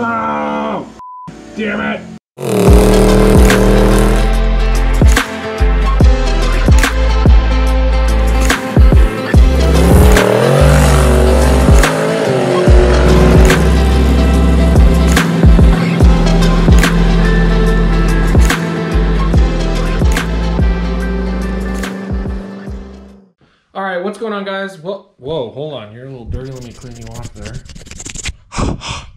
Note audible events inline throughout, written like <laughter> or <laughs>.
Oh, damn it. All right, what's going on, guys? Well, whoa, hold on. You're a little dirty. Let me clean you off there. <laughs>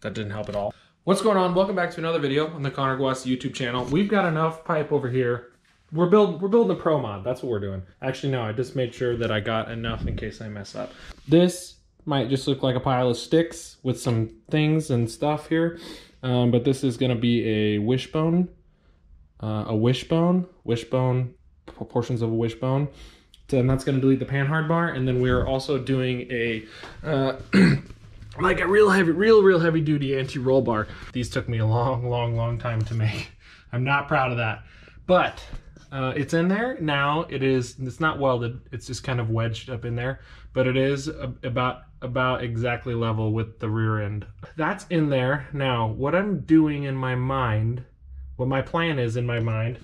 that didn't help at all. What's going on? Welcome back to another video on the Connor Guasti YouTube channel. We've got enough pipe over here. We're building we're building a pro mod. That's what we're doing. Actually, no, I just made sure that I got enough in case I mess up. This might just look like a pile of sticks with some things and stuff here, um, but this is gonna be a wishbone, uh, a wishbone, wishbone, portions of a wishbone and that's going to delete the panhard bar and then we're also doing a uh, <clears throat> like a real heavy real real heavy duty anti-roll bar. These took me a long long long time to make. <laughs> I'm not proud of that. But uh, it's in there now. It is it's not welded. It's just kind of wedged up in there. But it is a, about about exactly level with the rear end. That's in there. Now what i'm doing in my mind what my plan is in my mind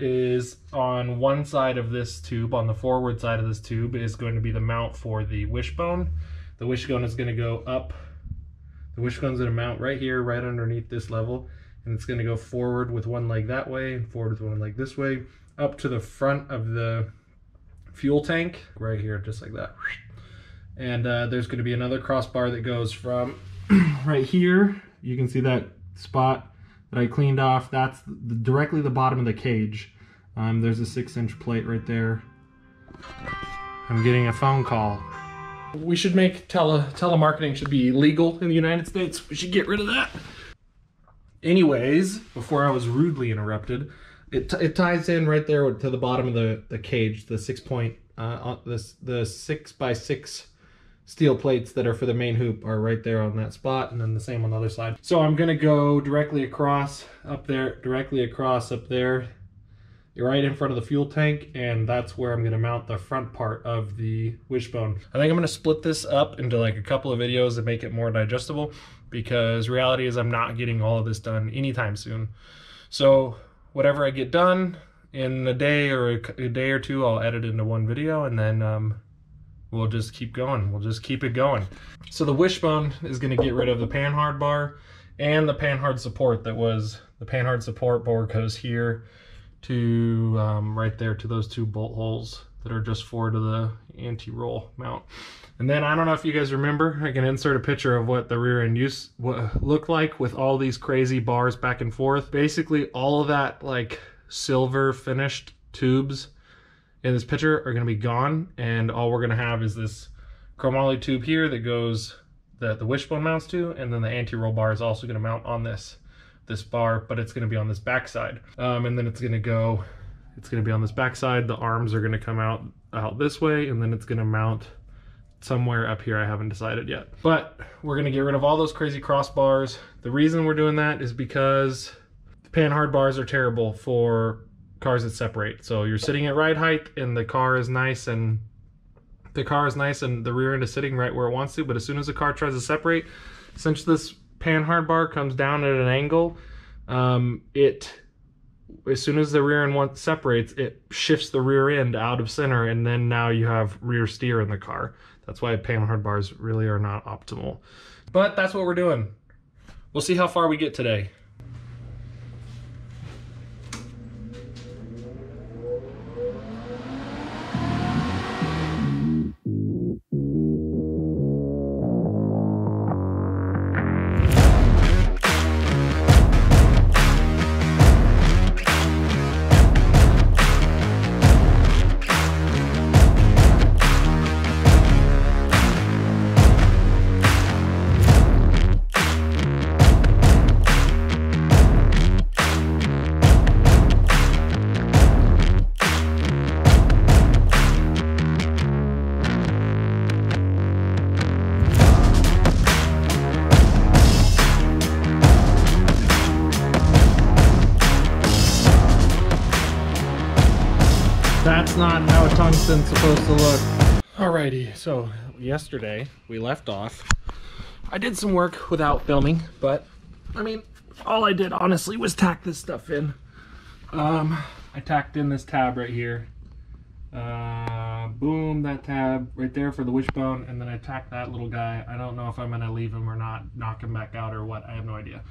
is on one side of this tube, on the forward side of this tube, is going to be the mount for the wishbone. The wishbone is going to go up. The wishbone's going to mount right here, right underneath this level. And it's going to go forward with one leg that way and forward with one leg this way, up to the front of the fuel tank, right here, just like that. And uh, there's going to be another crossbar that goes from <clears throat> right here. You can see that spot that I cleaned off. That's the, directly the bottom of the cage. Um, there's a six inch plate right there. I'm getting a phone call. We should make tele telemarketing should be legal in the United States. We should get rid of that. Anyways, before I was rudely interrupted, it, it ties in right there to the bottom of the, the cage, the six point, uh, this the six by six steel plates that are for the main hoop are right there on that spot and then the same on the other side. So I'm gonna go directly across up there, directly across up there, right in front of the fuel tank and that's where I'm gonna mount the front part of the wishbone. I think I'm gonna split this up into like a couple of videos to make it more digestible because reality is I'm not getting all of this done anytime soon. So whatever I get done in a day or a, day or two, I'll edit into one video and then um, we'll just keep going. We'll just keep it going. So the wishbone is going to get rid of the panhard bar and the panhard support that was the panhard support board goes here to um, right there to those two bolt holes that are just forward to the anti-roll mount. And then I don't know if you guys remember, I can insert a picture of what the rear end use what looked like with all these crazy bars back and forth. Basically all of that like silver finished tubes in this picture are going to be gone and all we're going to have is this chromoly tube here that goes that the wishbone mounts to and then the anti-roll bar is also going to mount on this this bar but it's going to be on this backside. Um, and then it's going to go it's going to be on this backside. The arms are going to come out out this way and then it's going to mount somewhere up here. I haven't decided yet. But we're going to get rid of all those crazy crossbars. The reason we're doing that is because the panhard bars are terrible for cars that separate. So you're sitting at ride height and the car is nice and the car is nice and the rear end is sitting right where it wants to, but as soon as the car tries to separate, since this panhard bar comes down at an angle, um, it as soon as the rear end one separates, it shifts the rear end out of center and then now you have rear steer in the car. That's why panhard bars really are not optimal. But that's what we're doing. We'll see how far we get today. That's not how tungsten's supposed to look. Alrighty, so yesterday we left off I did some work without filming, but I mean, all I did honestly was tack this stuff in. Um, I tacked in this tab right here. Uh, boom, that tab right there for the wishbone, and then I tacked that little guy. I don't know if I'm gonna leave him or not, knock him back out or what. I have no idea.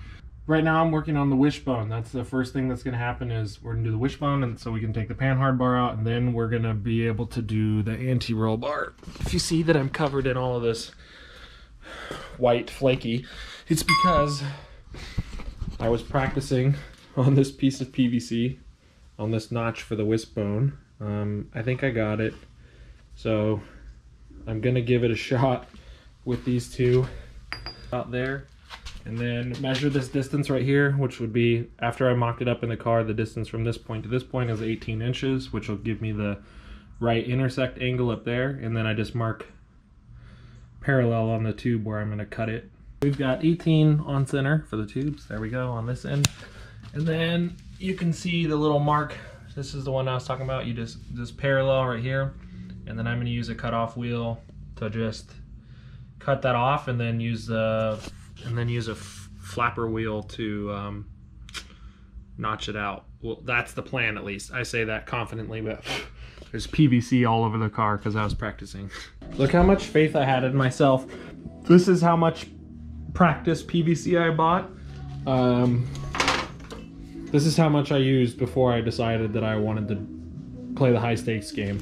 Right now I'm working on the wishbone. That's the first thing that's gonna happen is we're gonna do the wishbone, and so we can take the panhard bar out, and then we're gonna be able to do the anti-roll bar. If you see that I'm covered in all of this white flaky, it's because I was practicing on this piece of PVC on this notch for the wishbone. Um, I think I got it. So I'm gonna give it a shot with these two out there and then measure this distance right here, which would be after I mocked it up in the car, the distance from this point to this point is 18 inches, which will give me the right intersect angle up there. And then I just mark parallel on the tube where I'm gonna cut it. We've got 18 on center for the tubes. There we go on this end. And then you can see the little mark. This is the one I was talking about. You just, just parallel right here. And then I'm gonna use a cutoff wheel to just cut that off and then use the, and then use a flapper wheel to um, notch it out. Well, that's the plan at least. I say that confidently, but <laughs> there's PVC all over the car because I was practicing. Look how much faith I had in myself. This is how much practice PVC I bought. Um, this is how much I used before I decided that I wanted to play the high stakes game.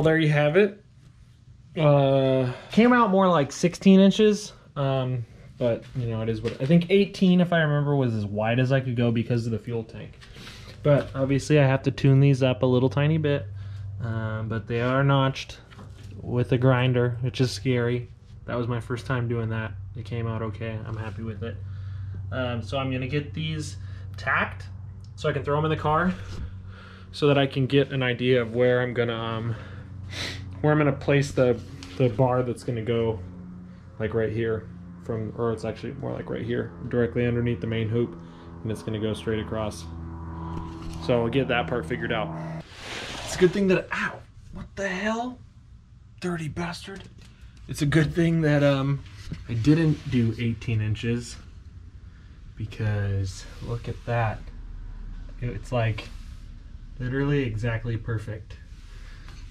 Well, there you have it. Uh, came out more like 16 inches, um, but you know it is what I think 18, if I remember, was as wide as I could go because of the fuel tank. But obviously, I have to tune these up a little tiny bit. Um, but they are notched with a grinder, which is scary. That was my first time doing that. It came out okay. I'm happy with it. Um, so I'm gonna get these tacked so I can throw them in the car so that I can get an idea of where I'm gonna um, where I'm gonna place the the bar that's gonna go like right here from or it's actually more like right here directly underneath the main hoop and it's gonna go straight across. So I'll get that part figured out. It's a good thing that ow what the hell? Dirty bastard. It's a good thing that um I didn't do 18 inches because look at that. It's like literally exactly perfect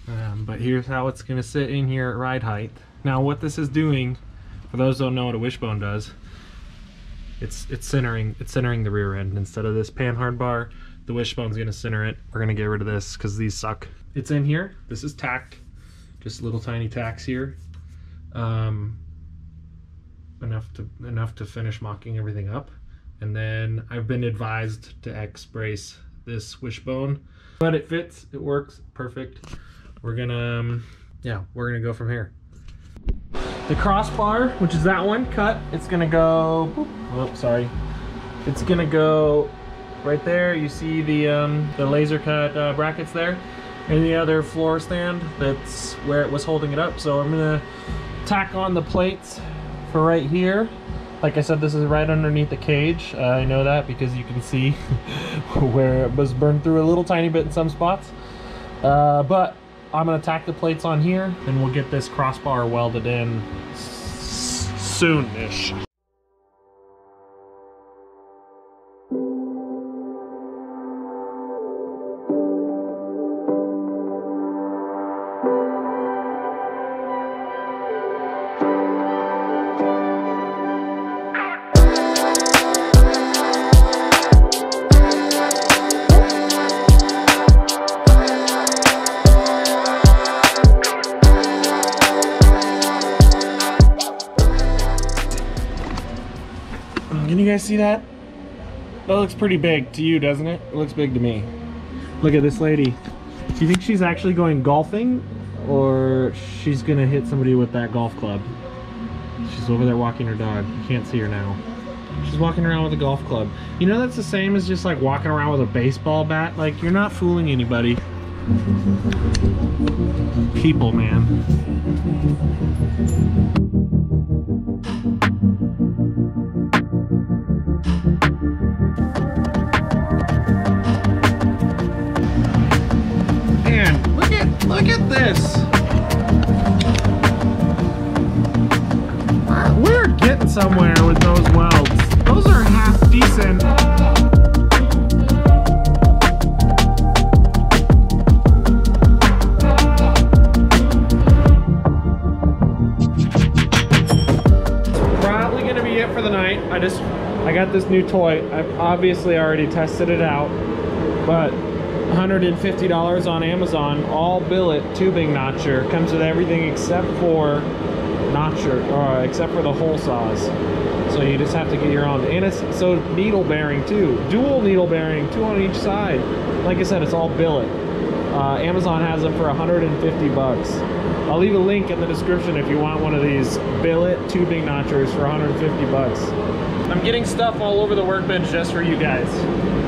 um, but here's how it's going to sit in here at ride height. Now what this is doing, for those don't know what a wishbone does, it's it's centering it's centering the rear end. Instead of this panhard bar, the wishbone's going to center it. We're going to get rid of this because these suck. It's in here. This is tacked. Just little tiny tacks here. Um, enough to enough to finish mocking everything up. And then I've been advised to X brace this wishbone, but it fits. It works perfect we're gonna, um, yeah, we're gonna go from here. The crossbar, which is that one, cut. It's gonna go, oh, sorry. It's gonna go right there. You see the, um, the laser cut uh, brackets there. And the other floor stand, that's where it was holding it up. So I'm gonna tack on the plates for right here. Like I said, this is right underneath the cage. Uh, I know that because you can see <laughs> where it was burned through a little tiny bit in some spots. Uh, but I'm gonna tack the plates on here and we'll get this crossbar welded in soon-ish. Mm, can you guys see that? that looks pretty big to you, doesn't it? It looks big to me. Look at this lady. Do you think she's actually going golfing or she's gonna hit somebody with that golf club? She's over there walking her dog. You can't see her now. She's walking around with a golf club. You know that's the same as just like walking around with a baseball bat? Like you're not fooling anybody. People, man. Man, I got this new toy. I've obviously already tested it out, but $150 on Amazon, all billet tubing notcher. Comes with everything except for notcher, or except for the hole saws. So you just have to get your own. And it's so needle bearing too. Dual needle bearing, two on each side. Like I said, it's all billet. Uh, Amazon has them for 150 bucks. I'll leave a link in the description if you want one of these billet tubing notchers for 150 bucks. I'm getting stuff all over the workbench just for you guys.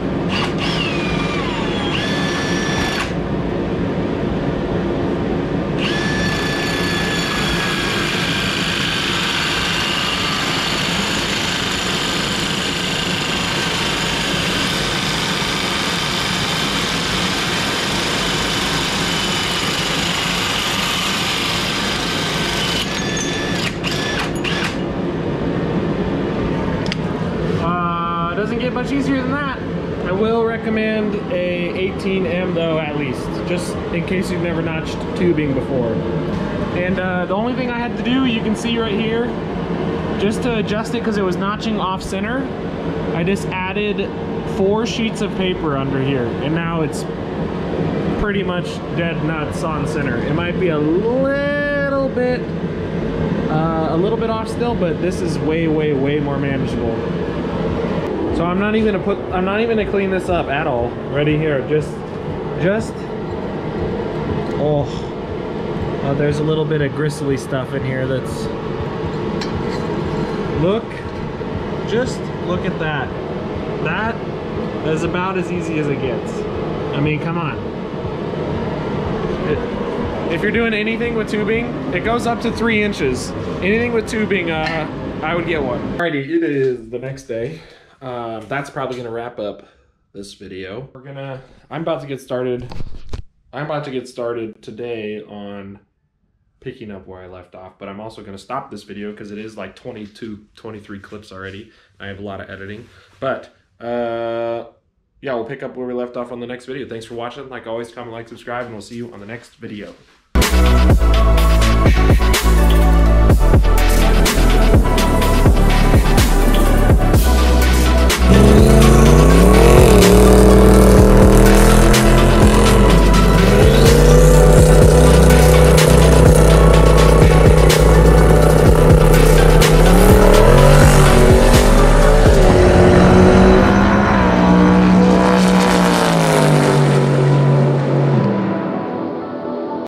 15M though at least, just in case you've never notched tubing before. And uh, the only thing I had to do, you can see right here, just to adjust it because it was notching off center, I just added four sheets of paper under here and now it's pretty much dead nuts on center. It might be a little bit, uh, a little bit off still, but this is way, way, way more manageable. So I'm not even gonna put, I'm not even gonna clean this up at all. Ready here, just, just, oh, uh, there's a little bit of gristly stuff in here that's, look, just look at that. That is about as easy as it gets. I mean, come on. It- if you're doing anything with tubing, it goes up to three inches. Anything with tubing, uh, I would get one. Alrighty, it is the next day. Um, that's probably gonna wrap up this video. We're gonna, I'm about to get started. I'm about to get started today on picking up where I left off, but I'm also gonna stop this video because it is like 22, 23 clips already. I have a lot of editing, but uh, yeah, we'll pick up where we left off on the next video. Thanks for watching. Like always, comment, like, subscribe, and we'll see you on the next video.